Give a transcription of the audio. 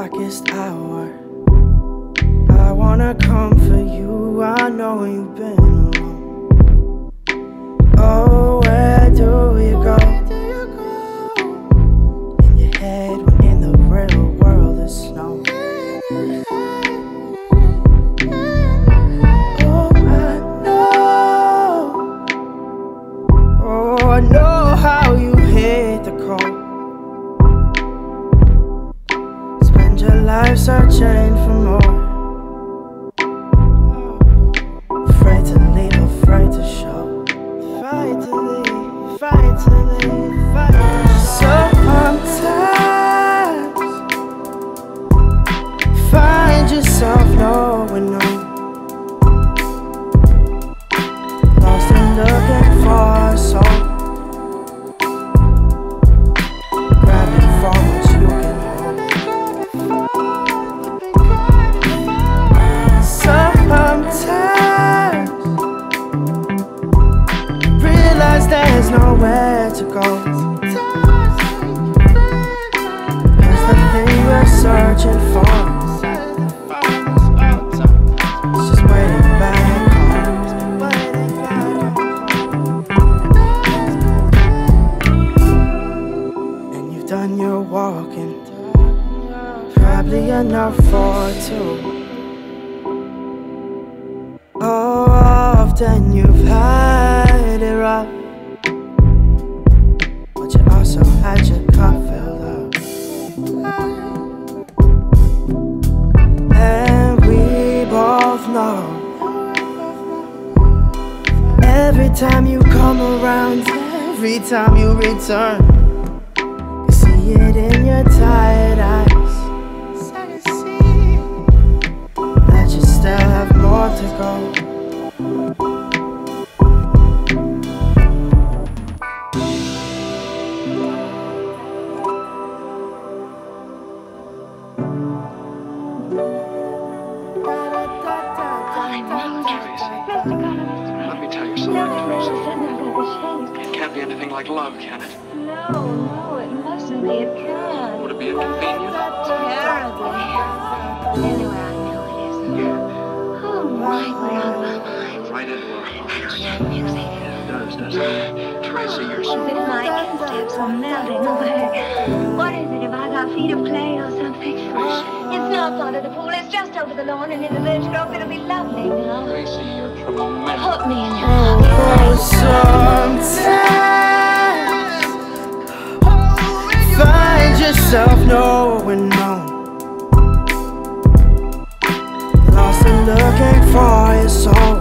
darkest hour. I wanna come for you, I know you've been alone. Oh. Your life searching for nowhere to go. Cause the thing we're searching for just waiting back home. And you've done your walking, probably enough for two. Oh, often you've had it rough, time you come around, every time you return, you see it in your tired eyes. That you still have more to go. It can't be anything like love, can it? No, no, it mustn't be. It can't. Would it be inconvenient? Terribly. Anyway, I know it isn't. Oh, right, we're out of our minds. Right into our hearts. That music. It does, doesn't it? see your soul. Is it my kidnaps or melting away? What is it? if I got feet of clay or something? Lacey. It's not gone to the pool. It's just over the lawn and in the birch grove. It'll be lovely now. Tracy, you're tremendous. Put me in your pocket. Oh, sometimes oh, find yourself knowing. known. Lost and looking for your soul.